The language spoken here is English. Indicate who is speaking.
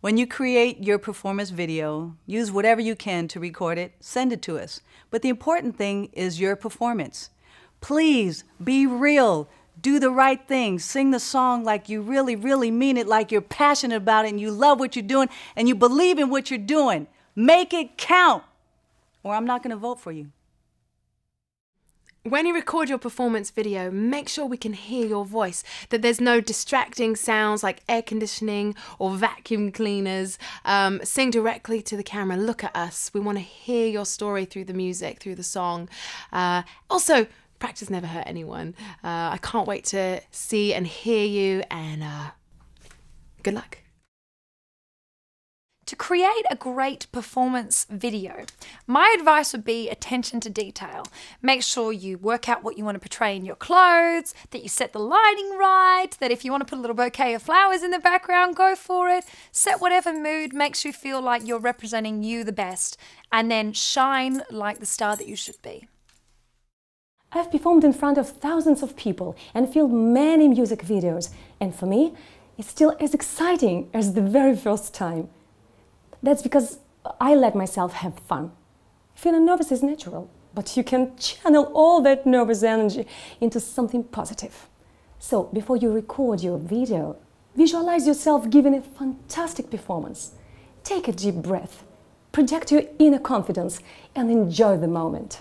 Speaker 1: When you create your performance video, use whatever you can to record it, send it to us. But the important thing is your performance. Please be real. Do the right thing. Sing the song like you really, really mean it, like you're passionate about it and you love what you're doing and you believe in what you're doing. Make it count, or I'm not going to vote for you.
Speaker 2: When you record your performance video, make sure we can hear your voice, that there's no distracting sounds like air conditioning or vacuum cleaners. Um, sing directly to the camera, look at us. We want to hear your story through the music, through the song. Uh, also, practice never hurt anyone. Uh, I can't wait to see and hear you, and uh, good luck.
Speaker 3: To create a great performance video, my advice would be attention to detail. Make sure you work out what you want to portray in your clothes, that you set the lighting right, that if you want to put a little bouquet of flowers in the background, go for it. Set whatever mood makes you feel like you're representing you the best, and then shine like the star that you should be.
Speaker 4: I've performed in front of thousands of people and filmed many music videos, and for me, it's still as exciting as the very first time. That's because I let myself have fun. Feeling nervous is natural, but you can channel all that nervous energy into something positive. So, before you record your video, visualize yourself giving a fantastic performance. Take a deep breath, project your inner confidence, and enjoy the moment.